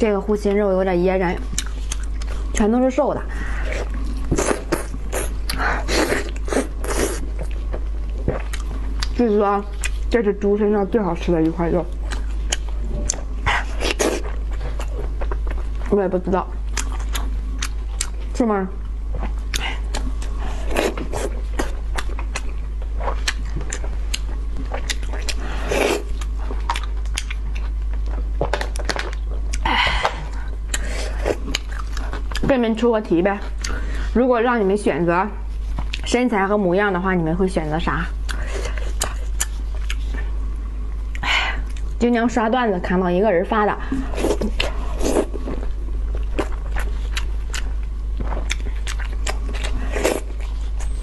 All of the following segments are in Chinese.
这个护心肉有点噎人，全都是瘦的。据说这是猪身上最好吃的一块肉，我也不知道，是吗？给你们出个题呗，如果让你们选择身材和模样的话，你们会选择啥？经常刷段子看到一个人发的，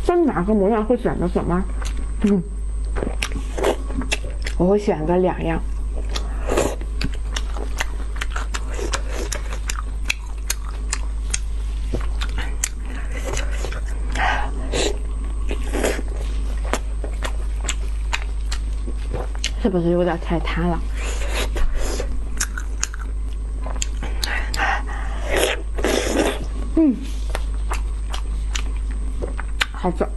身材和模样会选择什么？嗯，我会选择两样。是不是有点太贪了？嗯，好吃。